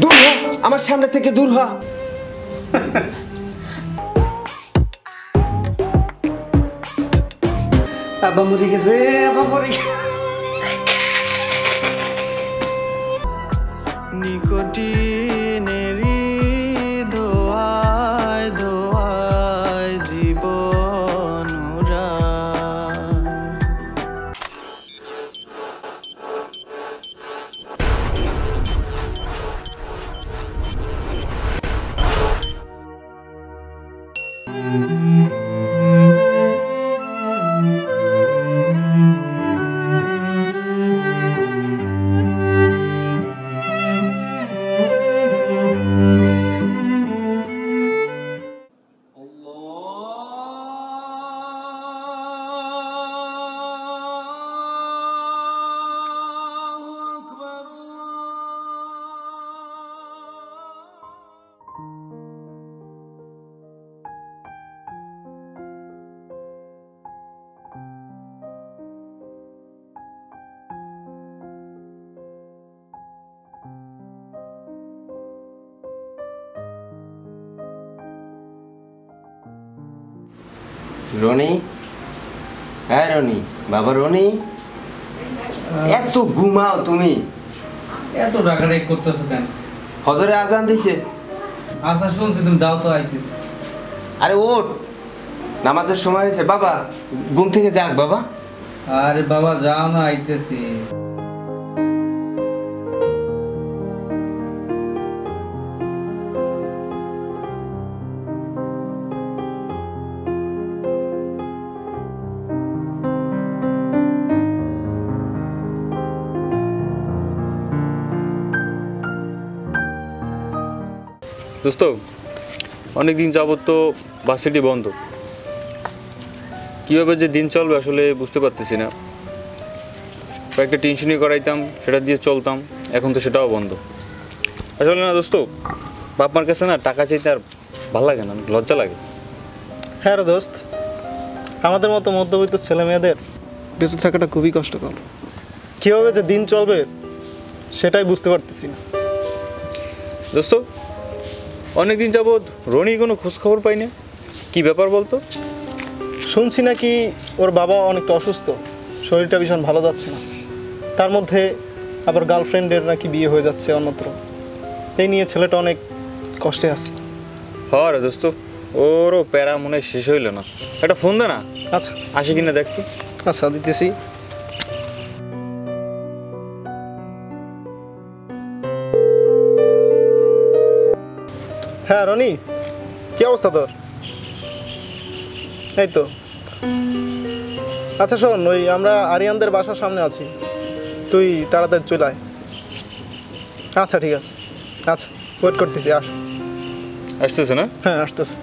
দূর হ আমার সামনে থেকে দূর হ। আব্বা মরে গেছে আব্বা মরে গেছে। নিকটিনেরি রনি? হ্যাঁ রনি। বাবা রনি? এত ঘুমাও তুমি। এত রাগারাগি করতেছো কেন? হজরে আজান দিছে। আজান শুনছি তুমি যাও তো আইতিস আরে ওঠ। নামাজের সময় হয়েছে। বাবা ঘুম থেকে যাক বাবা। আরে বাবা যাও না আইতেছি। দোস্ত অনেক দিন যাবত তো বাসিটি বন্ধ। কীভাবে যে দিন চলবে আসলে বুঝতে পারতেছি না। কয়েকটা টেনশনই করাইতাম সেটা দিয়ে চলতাম এখন তো সেটাও বন্ধ। আসলে না দোস্ত বাপ মার কাছে না টাকা চাইতে আর ভালো লাগে না লজ্জা লাগে। হ্যাঁ রে দোস্ত আমাদের মতো মধ্যবিত্ত ছেলে মেয়েদের বেঁচে থাকাটা খুবই কষ্টকর। কীভাবে যে দিন চলবে সেটাই বুঝতে পারতেছি না। দোস্ত অনেক দিন যাবৎ রনির কোনো খোঁজ খবর পাই না কী ব্যাপার বলতো? শুনছি নাকি ওর বাবা অনেকটা অসুস্থ। শরীরটা ভীষণ ভালো যাচ্ছে না। তার মধ্যে আবার গার্লফ্রেন্ডের নাকি বিয়ে হয়ে যাচ্ছে অন্যত্র। এই নিয়ে ছেলেটা অনেক কষ্টে আছে। হ রে দোস্ত ওরও প্যারা মনে হয় শেষ হইল না। একটা ফোন দে না। আচ্ছা। আসে কিনা দেখতো আচ্ছা দিতেছি। হ্যাঁ রনি। কি অবস্থা তোর? এই তো। আচ্ছা শোন ওই আমরা আরিয়ানদের বাসার সামনে আছি। তুই তাড়াতাড়ি চলে আয়। আচ্ছা ঠিক আছে। আচ্ছা ওয়েট করতেছি আস। আসতেছে না? হ্যাঁ আসতেছে।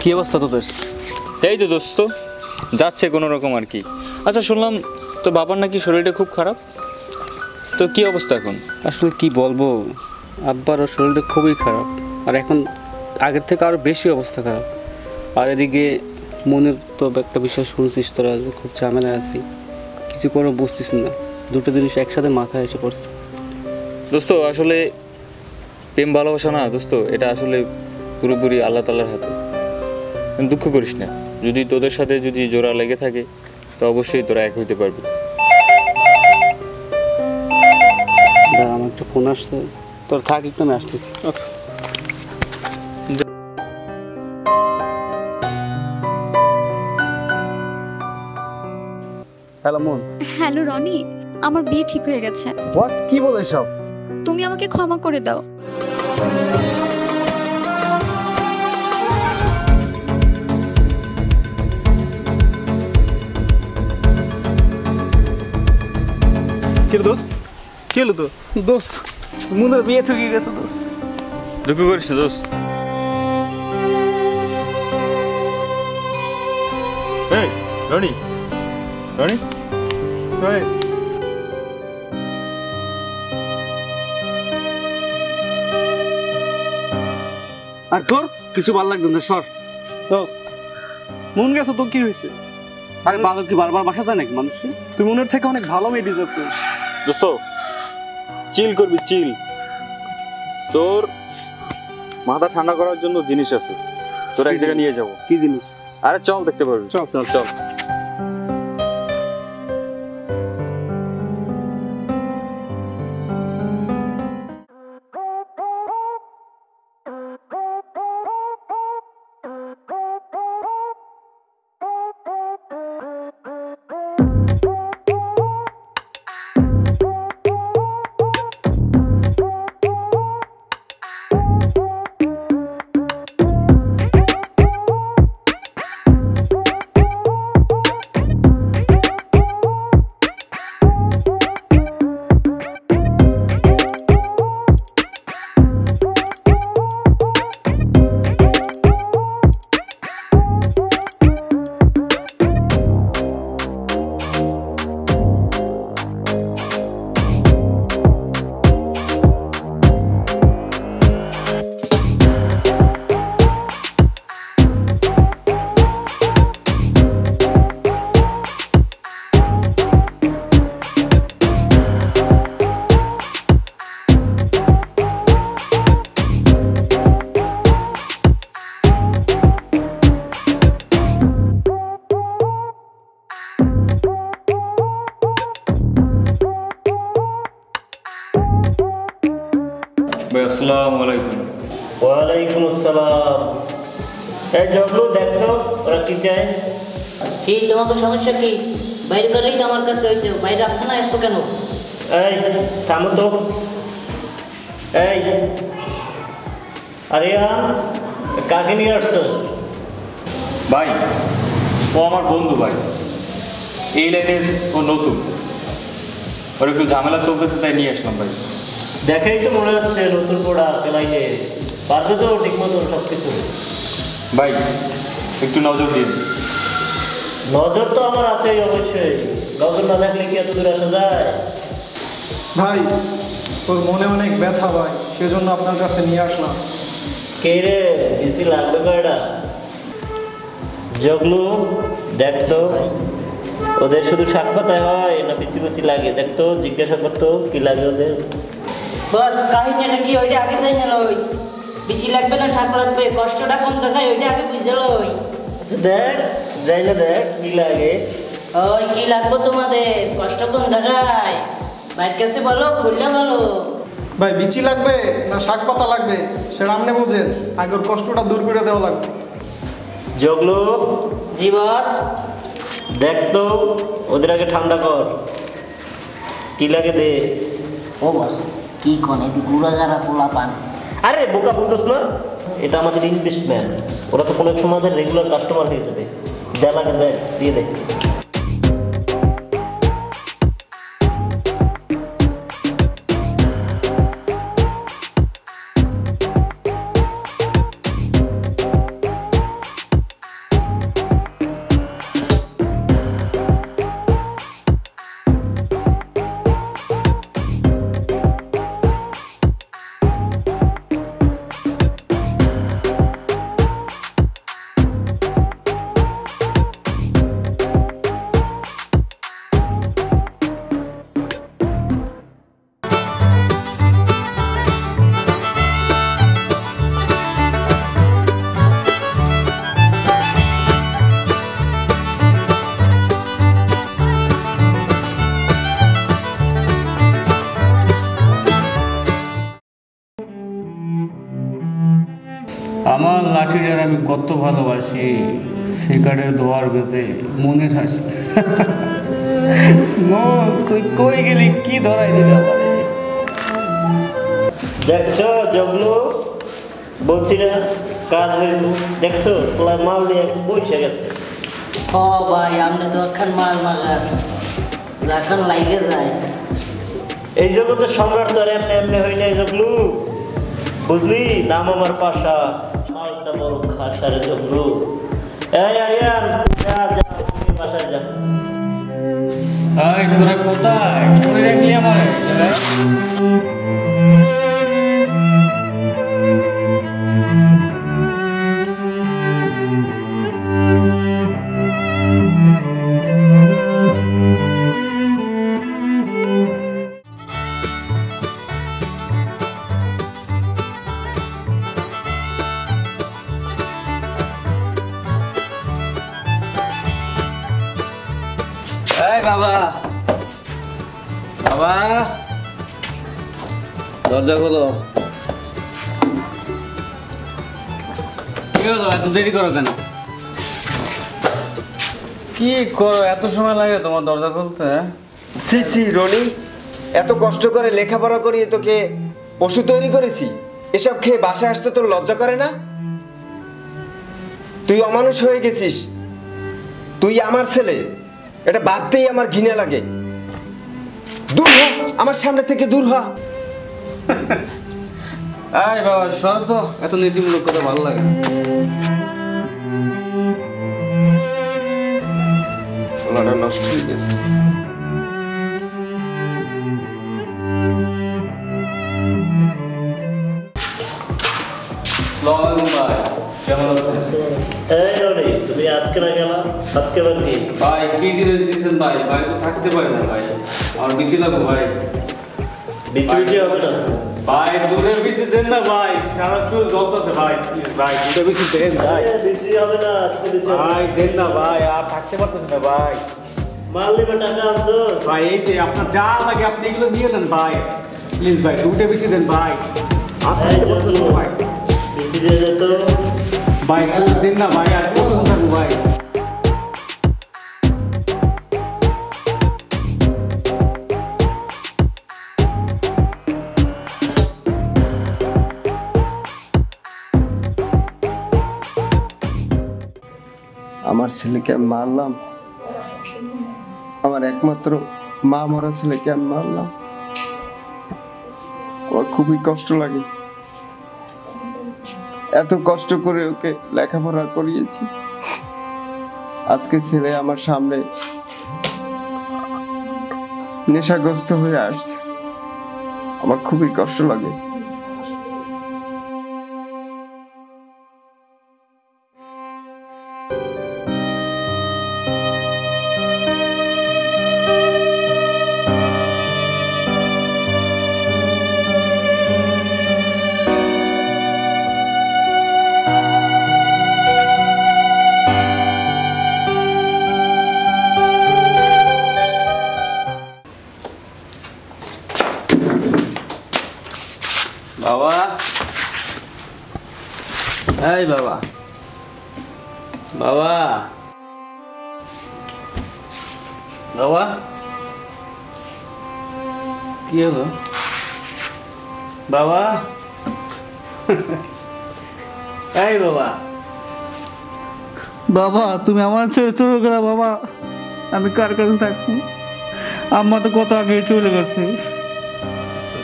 কি অবস্থা তোদের? এই তো দোস্ত যাচ্ছে কোনো রকম আর কি। আচ্ছা শুনলাম তো বাবার নাকি শরীরটা খুব খারাপ। তো কি অবস্থা এখন? আসলে কি বলব আব্বারও শরীরটা খুবই খারাপ। আর এখন আগের থেকে আরও বেশি অবস্থা খারাপ। আর এদিকে মনের তো একটা বিষয় শুনছিস তোরা খুব ঝামেলা আছি। কিছু কোনো বুঝতিস না। দুটো জিনিস একসাথে মাথায় এসে পড়ছে। দোস্ত আসলে প্রেম ভালোবাসা না দোস্ত এটা আসলে পুরোপুরি আল্লাহ তাল্লার হাতে। দুঃখ করিস না। যদি তোদের সাথে যদি জোড়া লেগে থাকে তো অবশ্যই তোরা এক হইতে পারবি। আমার একটা ফোন আসছে। তোর থাক একটু আমি আসতেছি। আচ্ছা। হ্যালো মন। হ্যালো রনি আমার বিয়ে ঠিক হয়ে গেছে। হোয়াট কি বলে সব তুমি আমাকে ক্ষমা করে দাও। কি রে দোস্ত? কি হলো তো? দোস্ত মুনের বিয়ে ঠিক গেছে দোস্ত। দুঃখ করিস না দোস্ত। এই রনি। রনি? রনি আর তোর কিছু ভালো লাগবে না সর। দোস্ত মন গেছে তো কি হয়েছে? আরে বালক কি বারবার বাসা যায় নাকি মানুষের? তুই মনের থেকে অনেক ভালো মেয়ে ডিজার্ভ করিস। দোস্ত চিল করবি চিল তোর মাথা ঠান্ডা করার জন্য জিনিস আছে। তোর এক জায়গায় নিয়ে যাব। কি জিনিস? আরে চল দেখতে পারবি। চল। চল। চল। আসসালামু আলাইকুম। ওয়ালাইকুম আসসালাম। এই জগলু দেখো ওরা কি চায়? কি তোমাকে সমস্যা কি? বাইরে গেলেই তো আমার কাছে হইতে বাইরে আসতে না এসছো কেন? এই থামো তো। এই আরে কাকে নিয়ে আসছো? ভাই ও আমার বন্ধু ভাই। এই লাইনে ও নতুন। ওর একটু ঝামেলা চলতেছে তাই নিয়ে আসলাম ভাই। দেখেই তো মনে হচ্ছে নতুন পোড়া কেলাইনে পারবে তো ঠিক মতো সব কিছু ভাই একটু নজর দিন। নজর তো আমার আছেই অবশ্যই। নজর না দেখলে কি এত দূর আসা যায়? ভাই তোর মনে অনেক ব্যথা ভাই সেজন্য আপনার কাছে নিয়ে আসলাম। কে রে বেশি লাগবে কয়টা? জগলু দেখতো ওদের শুধু শাক পাতায় হয় না পিচি পিচি লাগে। দেখতো জিজ্ঞাসা করতো কি লাগে ওদের? বস কাহিনীটা কি? ওইটা আগে যাই না লই। বেশি লাগবে না শাক লাগবে। কষ্টটা কোন জায়গায় ওইটা আগে বুঝে লই। আচ্ছা, দেখ যাই না দেখ কি লাগে। ওই কি লাগবে তোমাদের? কষ্ট কোন জায়গায়? বাইর কাছে বলো খুললে বলো। ভাই বিচি লাগবে না শাক পাতা লাগবে? সেটা আপনি বুঝেন আগে ওর কষ্টটা দূর করে দেওয়া লাগবে। জগলু। জি বস। দেখ তো ওদের আগে ঠান্ডা কর। কি লাগে দে। ও বস। কি কোন? এই গুড়া গুড়াগারা পোলা পান। আরে, বোকা বুঝছ না, এটা আমাদের ইনভেস্টমেন্ট ওরা তো কোনো এক সময় আমাদের রেগুলার কাস্টমার হয়ে যাবে। যা লাগে দিয়ে দে। লাঠিটার আমি কত ভালোবাসি শিকারের দোয়ার বেঁধে মনের হাসি মন তুই কই গেলি? কি ধরাই আমারে? দেখছ জগলু? বলছি না কাজ হইল দেখছ পোলা মাল দিয়ে বসে গেছে। ও ভাই আপনি তো এখন মাল মাগার। যখন লাইগে যায়। এই জগতের সম্রাট তো আর এমনি এমনি হই নাই জগলু। বুঝলি? নাম আমার পাশা। মালটা বড় খাসার জগলু এই আরিয়ান যা যা ওকে বাসায় যা এই, তোরা কোথায়? করে রাখলি আমার বাবা। বাবা। দরজা খোলো। কি হলো? এত দেরি করো কেন? কি করো? এত সময় লাগে তোমার দরজা খুলতে সি সি রনি এত কষ্ট করে লেখাপড়া করিয়ে তোকে পশু তৈরি করেছি। এসব খেয়ে বাসায় আসতে তোর লজ্জা করে না? তুই অমানুষ হয়ে গেছিস। তুই আমার ছেলে। এটা ভাবতেই আমার ঘৃণা লাগে। দূর হ আমার সামনে থেকে দূর হ। এই বাবা সর তো এত নীতিমূলক কথা ভালো লাগে সোনাটা নষ্ট হয়ে গেছে। কেমন আছেন? এই রনি তুমি আজকে না গেলা? আজকে আবার কি? ভাই কি জিনিস দিয়েছেন ভাই? ভাই তো থাকতে পারে না ভাই। আমার বিচি লাগবো ভাই। বিচি বিচি হবে না? ভাই দুধের বিচি দেন না ভাই। সারা চুল জ্বলতেছে ভাই। ভাই দুধের বিচি দেন ভাই। বিচি হবে না আজকে বিচি ভাই দেন না ভাই আর থাকতে পারতেছে না ভাই। টাকা আনছো? ভাই এই যে আপনার যা লাগে আপনি এগুলো নিয়ে নেন ভাই। প্লিজ ভাই দুধের বিচি দেন ভাই। আর এই থাকতে পারতেছে না ভাই বিচি দিয়ে যেত ভাই একটু দিন না ভাই, আর থাকব ভাই। আমার ছেলেকে আমি মারলাম। আমার একমাত্র মা মরা ছেলেকে আমি মারলাম। খুবই কষ্ট লাগে। এত কষ্ট করে ওকে লেখাপড়া করিয়েছি। আজকে ছেলে আমার সামনে নেশাগ্রস্ত হয়ে আসছে। আমার খুবই কষ্ট লাগে। এই বাবা। বাবা। বাবা। কি হলো? বাবা। এই বাবা। বাবা, তুমি আমার ছেড়ে চলে গেলে বাবা। আমি কার কাছে থাকব? আম্মা তো কত আগে চলে গেছে।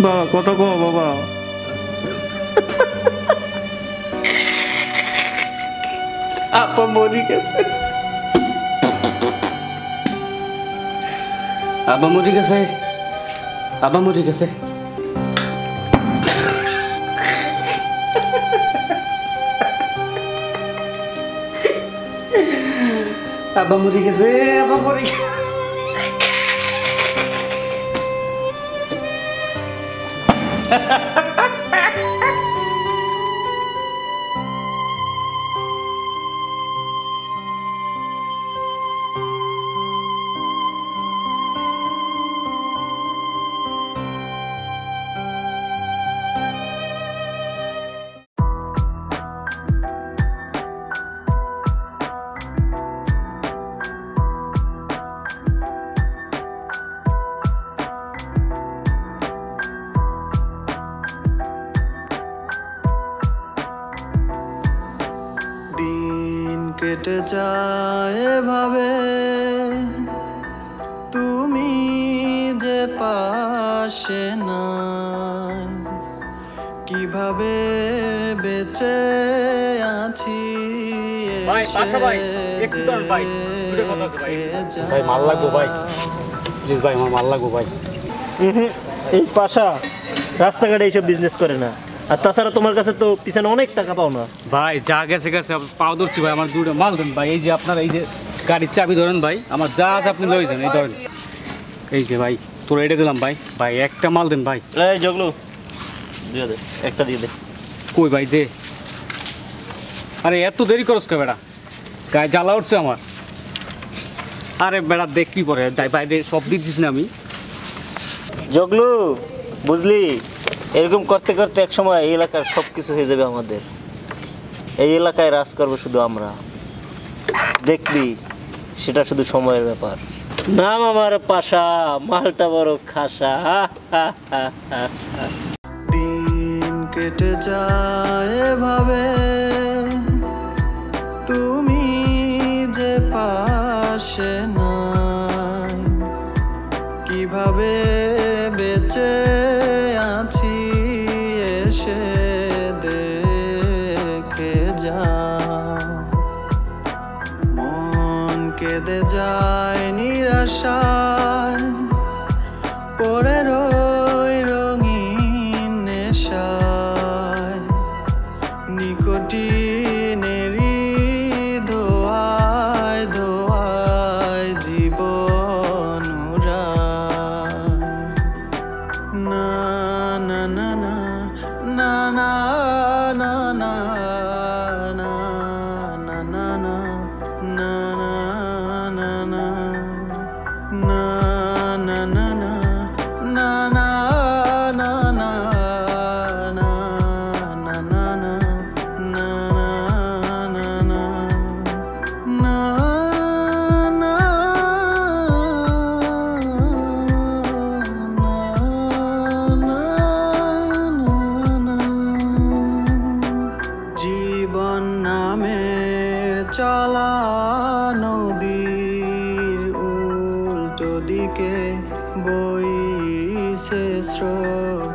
বাবা কত কো বাবা। আপা মরি গেছে আব্বা মরে গেছে আব্বা মরে গেছে আব্বা মরে গেছে আব্বা মরে গেছে কেটে যায় এভাবে। তুমি যে পাশে না কীভাবে বেঁচে আছি ভাই, ভাই, একটু দাঁড়ান ভাই, দুটো কথা আছে ভাই। ভাই মাল লাগবো ভাই। প্লিজ ভাই আমার মাল লাগবো ভাই। এই পাশা রাস্তাঘাটে এইসব বিজনেস করে না। আর তাছাড়া তোমার কাছে তো পিছনে অনেক টাকা পাও না। ভাই যা গেছে গেছে পাও ধরছি ভাই আমার দুটো মাল দেন ভাই। এই যে আপনার এই যে গাড়ির চাবি ধরেন ভাই আমার যা আছে আপনি লয়ে যান এই ধরেন। এই যে ভাই তোর এটা দিলাম ভাই। ভাই একটা মাল দেন ভাই। এই জগলু দিয়ে দে একটা দিয়ে দে। কই ভাই দে। আরে এত দেরি করস কে বেটা গায়ে জ্বালা উঠছে আমার। আরে বেড়া দেখবি পরে যাই বাইরে সব দিচ্ছিস না আমি। জগলু বুঝলি? এরকম করতে করতে এক সময় এই এলাকার সব কিছু হয়ে যাবে আমাদের। এই এলাকায় রাজ করব শুধু আমরা। দেখবি, সেটা শুধু সময়ের ব্যাপার। নাম আমার পাশা, মালটা বড় খাসা। দিন কেটে যায় তুমি যে পাশে নাই, কীভাবে বেঁচে na na na na. দিকে বইছে স্রোত।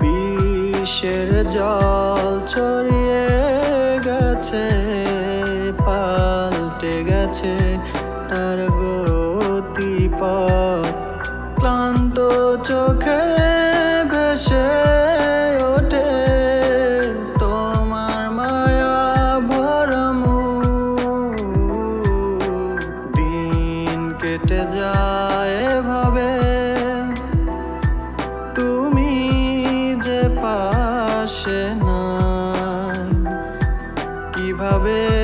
বিশ্বের জল ছড়িয়ে গেছে পাল্টে গেছে তার গতিপথ। ক্লান্ত চোখে আসে না কীভাবে